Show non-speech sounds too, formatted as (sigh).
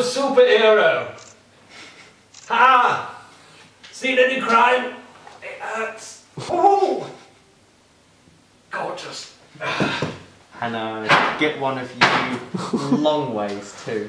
superhero. Ha! Seen any crime? It hurts. Oh! Gorgeous. (sighs) And know. get one of you long ways too.